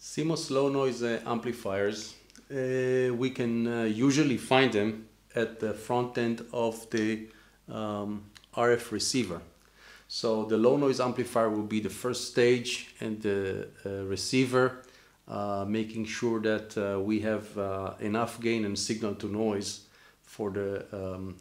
CMOS low noise uh, amplifiers, uh, we can uh, usually find them at the front end of the um, RF receiver. So the low noise amplifier will be the first stage and the uh, receiver uh, making sure that uh, we have enough gain and signal to noise for the um,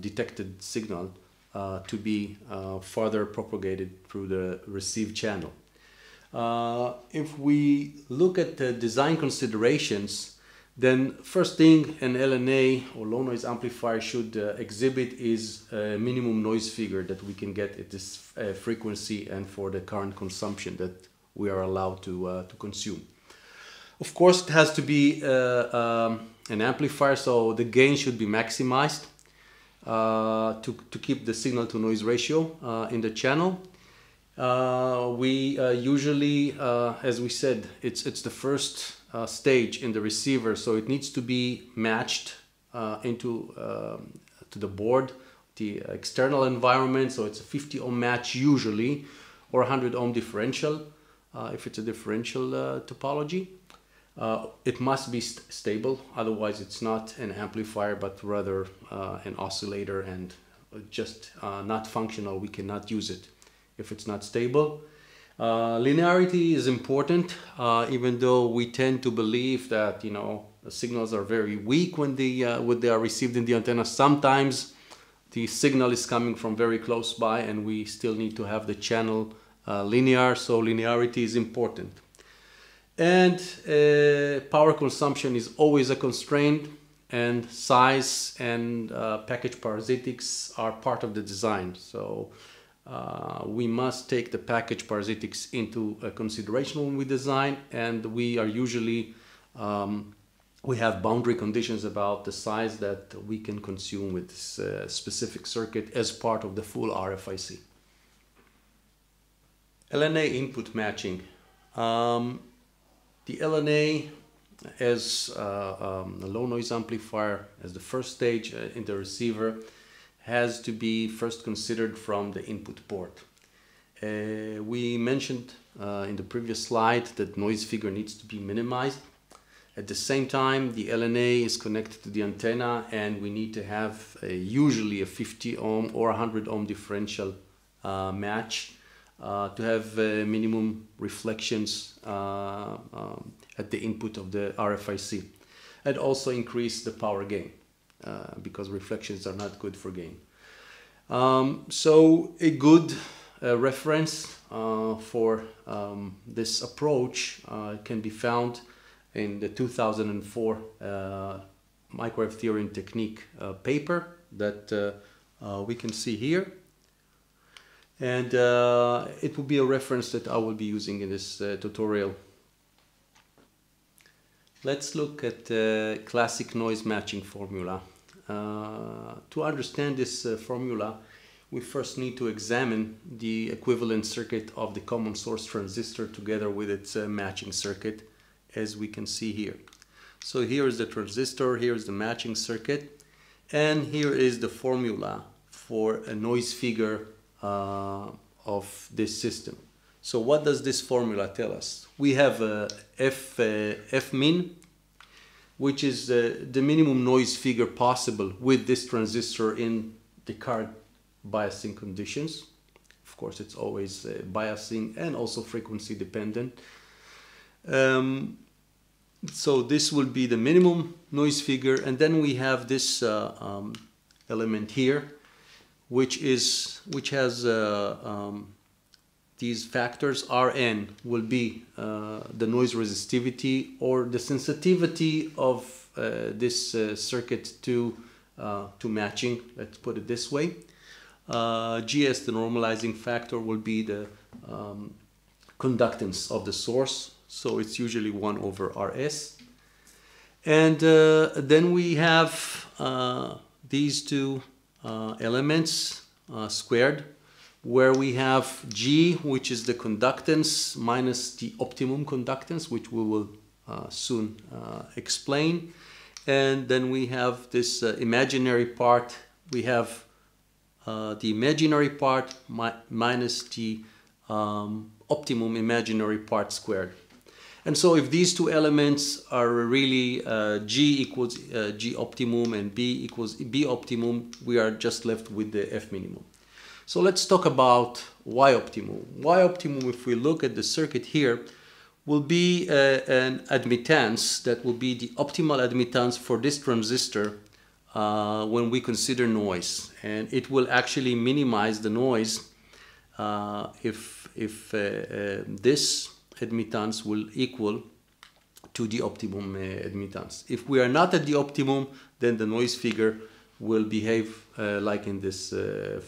detected signal to be further propagated through the receive channel. Uh, if we look at the design considerations, then first thing an LNA or low noise amplifier should uh, exhibit is a minimum noise figure that we can get at this uh, frequency and for the current consumption that we are allowed to, uh, to consume. Of course, it has to be uh, um, an amplifier, so the gain should be maximized uh, to, to keep the signal to noise ratio in the channel. Uh, we uh, usually, uh, as we said, it's it's the first uh, stage in the receiver, so it needs to be matched uh, into um, to the board, the external environment. So it's a 50 ohm match usually, or 100 ohm differential uh, if it's a differential topology. it must be st stable, otherwise it's not an amplifier, but rather an oscillator and just not functional. We cannot use it if it's not stable. Uh, linearity is important, uh, even though we tend to believe that you know the signals are very weak when they uh, when they are received in the antenna. Sometimes the signal is coming from very close by, and we still need to have the channel uh, linear. So linearity is important, and uh, power consumption is always a constraint. And size and uh, package parasitics are part of the design. So uh, we must take the package parasitics into uh, consideration when we design and we are usually um, we have boundary conditions about the size that we can consume with this uh, specific circuit as part of the full RFIC. LNA input matching. Um, the LNA as uh, um, a low noise amplifier as the first stage uh, in the receiver has to be first considered from the input port. Uh, we mentioned uh, in the previous slide that noise figure needs to be minimized. At the same time, the LNA is connected to the antenna and we need to have a, usually a 50 ohm or 100 ohm differential uh, match uh, to have uh, minimum reflections uh, um, at the input of the RFIC and also increase the power gain. Uh, because reflections are not good for gain. Um, so a good uh, reference uh, for um, this approach uh, can be found in the 2004 uh, microwave theory and technique paper that we can see here. And it will be a reference that I will be using in this tutorial Let's look at the classic noise matching formula. Uh, to understand this uh, formula, we first need to examine the equivalent circuit of the common source transistor together with its uh, matching circuit, as we can see here. So here is the transistor, here is the matching circuit, and here is the formula for a noise figure uh, of this system. So what does this formula tell us? We have a F, uh, F min which is the minimum noise figure possible with this transistor in the current biasing conditions. Of course, it's always uh, biasing and also frequency dependent. Um, so this will be the minimum noise figure and then we have this uh, um, element here which is which has uh, um, these factors Rn will be uh, the noise resistivity or the sensitivity of uh, this uh, circuit to, uh, to matching, let's put it this way. Uh, Gs, the normalizing factor, will be the um, conductance of the source, so it's usually 1 over Rs. And uh, then we have these two elements squared where we have G, which is the conductance, minus the optimum conductance, which we will uh, soon uh, explain. And then we have this uh, imaginary part. We have uh, the imaginary part mi minus the um, optimum imaginary part squared. And so if these two elements are really uh, G equals uh, G optimum and B equals B optimum, we are just left with the F minimum. So let's talk about Y optimum. Y optimum, if we look at the circuit here, will be uh, an admittance that will be the optimal admittance for this transistor uh, when we consider noise. And it will actually minimize the noise uh, if, if uh, uh, this admittance will equal to the optimum admittance. If we are not at the optimum, then the noise figure will behave like in this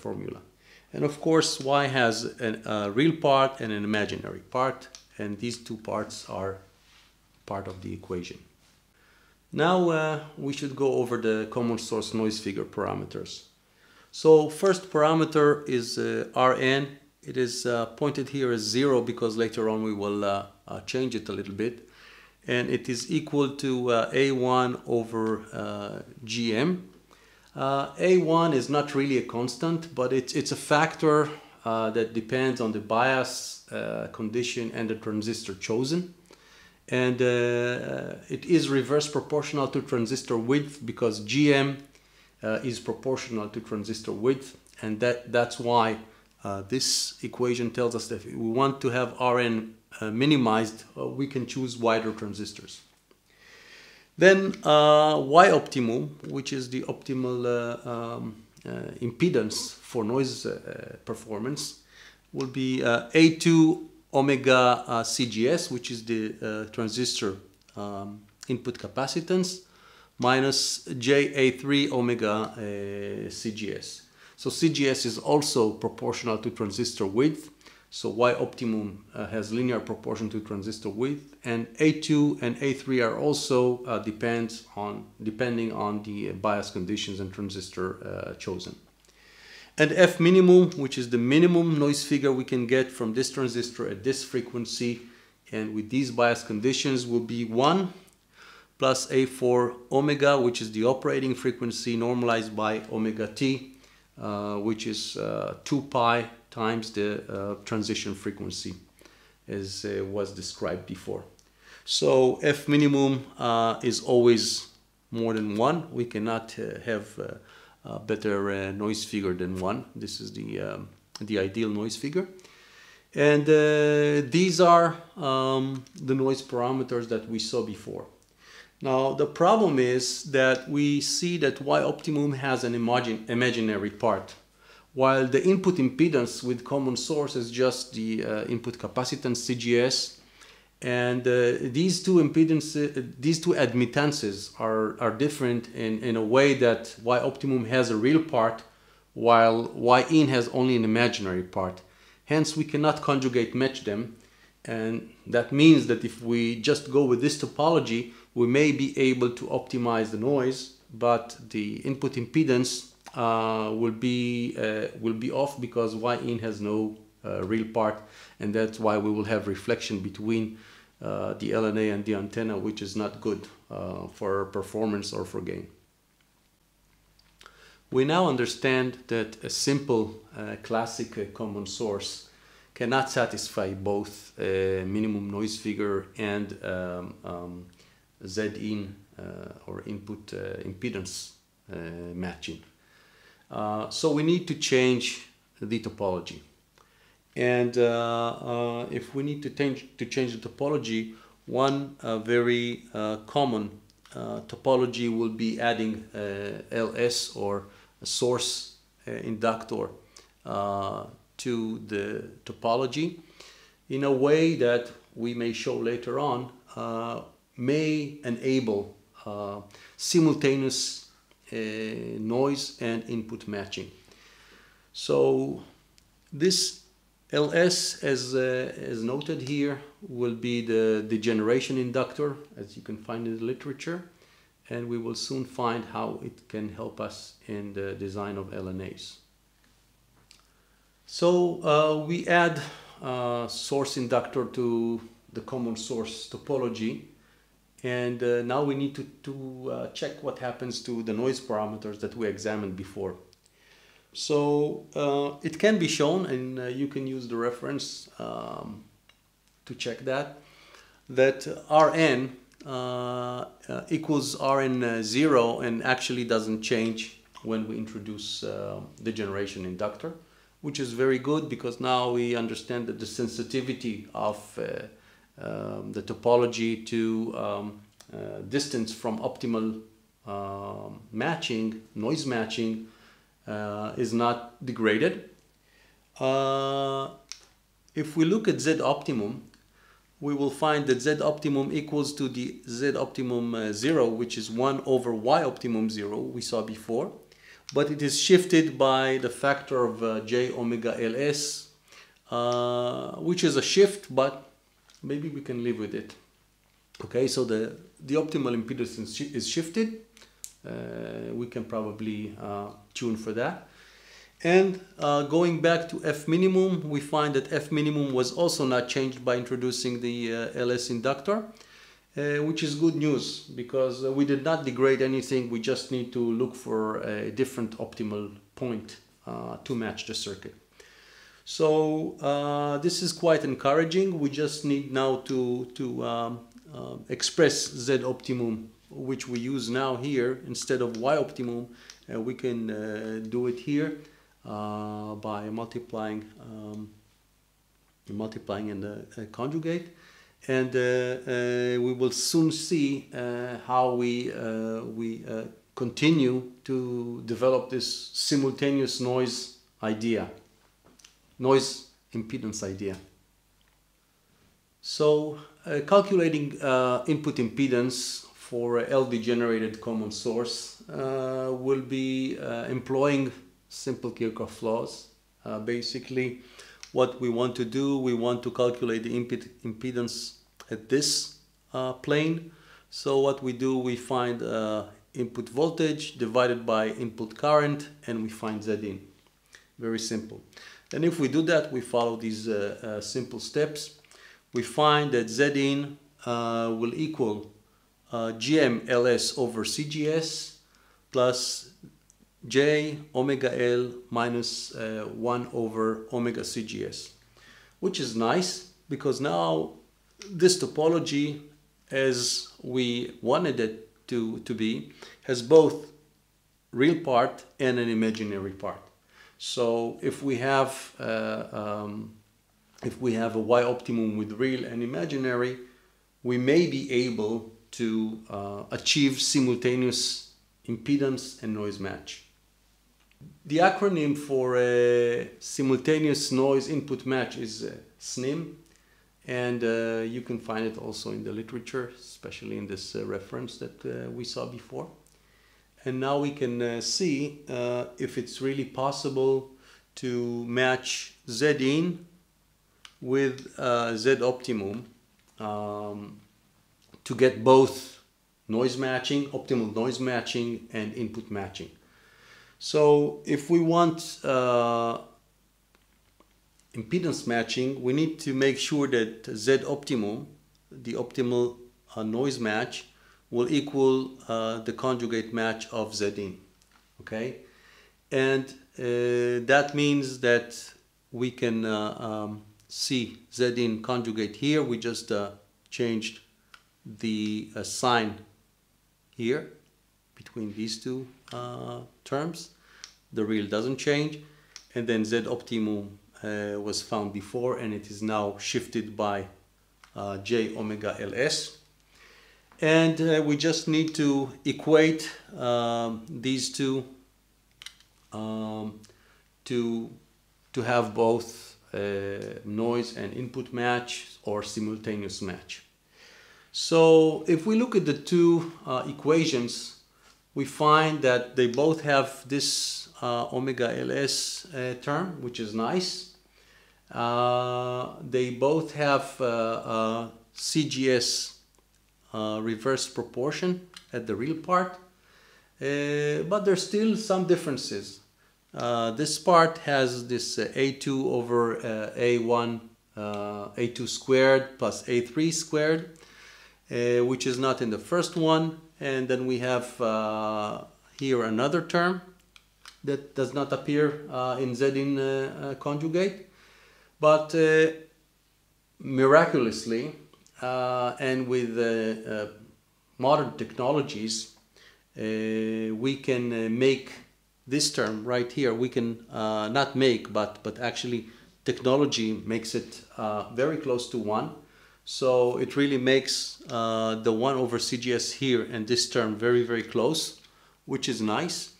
formula. And of course, y has an, a real part and an imaginary part, and these two parts are part of the equation. Now uh, we should go over the common source noise figure parameters. So first parameter is uh, Rn. It is uh, pointed here as zero because later on we will uh, uh, change it a little bit. And it is equal to uh, A1 over Gm. A1 is not really a constant, but it's, it's a factor that depends on the bias condition and the transistor chosen and uh, it is reverse proportional to transistor width because GM uh, is proportional to transistor width and that that's why uh, this equation tells us that if we want to have Rn uh, minimized uh, we can choose wider transistors. Then uh, Y optimum which is the optimal um, impedance for noise performance will be A2 omega uh, CGS, which is the uh, transistor um, input capacitance, minus JA3 omega uh, CGS. So CGS is also proportional to transistor width. So Y optimum uh, has linear proportion to transistor width, and A2 and A3 are also uh, depends on depending on the bias conditions and transistor uh, chosen. And F minimum, which is the minimum noise figure we can get from this transistor at this frequency and with these bias conditions will be 1 plus A4 omega, which is the operating frequency normalized by omega t, uh, which is uh, 2 pi times the uh, transition frequency as uh, was described before. So F minimum uh, is always more than 1. We cannot have uh, better noise figure than one. This is the, um, the ideal noise figure. And uh, these are um, the noise parameters that we saw before. Now the problem is that we see that Y optimum has an imagine, imaginary part while the input impedance with common source is just the uh, input capacitance CGS and uh, these two impedances, uh, these two admittances are, are different in, in a way that Y optimum has a real part while Y in has only an imaginary part. Hence we cannot conjugate match them and that means that if we just go with this topology we may be able to optimize the noise but the input impedance uh, will be uh, will be off because Y in has no uh, real part and that's why we will have reflection between uh, the LNA and the antenna, which is not good uh, for performance or for gain. We now understand that a simple uh, classic uh, common source cannot satisfy both minimum noise figure and um, um, Z-in uh, or input impedance matching. So we need to change the topology. And uh, uh, if we need to change, to change the topology, one uh, very common topology will be adding LS or a source inductor to the topology in a way that we may show later on uh, may enable uh, simultaneous uh, noise and input matching. So this LS, as, uh, as noted here, will be the degeneration inductor, as you can find in the literature, and we will soon find how it can help us in the design of LNAs. So uh, we add uh, source inductor to the common source topology, and uh, now we need to, to uh, check what happens to the noise parameters that we examined before. So uh, it can be shown and uh, you can use the reference um, to check that. that Rn uh, uh, equals Rn0 and actually doesn't change when we introduce the generation inductor, which is very good because now we understand that the sensitivity of um, the topology to um, distance from optimal um, matching, noise matching, uh, is not degraded. Uh, if we look at Z optimum, we will find that Z optimum equals to the Z optimum uh, 0, which is 1 over Y optimum 0 we saw before. But it is shifted by the factor of uh, J omega Ls, uh, which is a shift, but maybe we can live with it. Okay, so the, the optimal impedance is shifted. Uh, we can probably uh, tune for that. And uh, going back to F minimum, we find that F minimum was also not changed by introducing the uh, LS inductor, uh, which is good news because uh, we did not degrade anything. We just need to look for a different optimal point to match the circuit. So uh, this is quite encouraging. We just need now to, to um, express Z optimum, which we use now here instead of Y optimum. we can do it here. Uh, by multiplying um, multiplying in the uh, conjugate and uh, we will soon see how we we continue to develop this simultaneous noise idea noise impedance idea so uh, calculating uh, input impedance for L degenerated common source uh, will be employing simple Kirchhoff laws. Uh, basically, what we want to do, we want to calculate the impedance at this uh, plane. So what we do, we find uh, input voltage divided by input current and we find Zin. Very simple. And if we do that, we follow these uh, uh, simple steps. We find that Zin uh, will equal GM LS over CGS plus j omega L minus, uh, 1 over omega CGS, which is nice because now this topology as we wanted it to, to be has both real part and an imaginary part. So if we have uh, um, if we have a y optimum with real and imaginary, we may be able to uh, achieve simultaneous impedance and noise match. The acronym for a simultaneous noise input match is uh, SNIM and uh, you can find it also in the literature, especially in this uh, reference that uh, we saw before. And now we can uh, see uh, if it's really possible to match Z in with Z optimum um, to get both noise matching, optimal noise matching and input matching. So if we want uh, impedance matching, we need to make sure that Z optimum, the optimal uh, noise match, will equal uh, the conjugate match of Z in. Okay, and uh, that means that we can uh, um, see in conjugate here. We just uh, changed the sign here between these two terms the real doesn't change and then Z optimum uh, was found before and it is now shifted by uh, J omega Ls and uh, we just need to equate um, these two um, to to have both uh, noise and input match or simultaneous match so if we look at the two uh, equations we find that they both have this uh, omega ls uh, term, which is nice. Uh, they both have CGS uh, reverse proportion at the real part, uh, but there's still some differences. this part has this A2 over A1, A2 squared plus A3 squared, which is not in the first one. And then we have here another term that does not appear uh, in Z in uh, uh, conjugate. But miraculously, uh, and with uh, uh, modern technologies, uh, we can uh, make this term right here. We can not make, but but actually, technology makes it very close to one. So it really makes the one over CGS here and this term very very close, which is nice.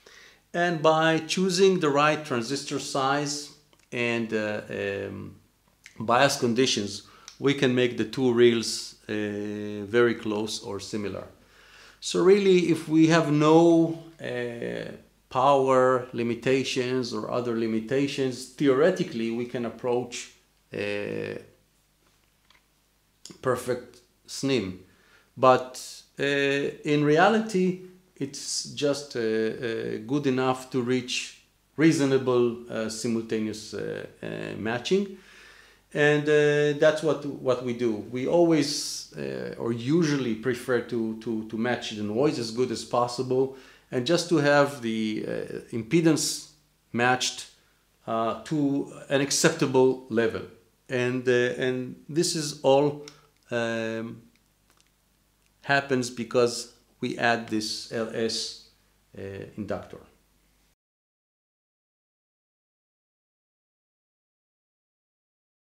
And by choosing the right transistor size and um, bias conditions, we can make the two reals uh, very close or similar. So really, if we have no uh, power limitations or other limitations, theoretically we can approach a perfect SNIM. But uh, in reality, it's just uh, uh, good enough to reach reasonable uh, simultaneous uh, uh, matching and uh, that's what what we do. We always uh, or usually prefer to, to to match the noise as good as possible, and just to have the uh, impedance matched uh, to an acceptable level. And uh, and this is all um, happens because we add this LS uh, inductor.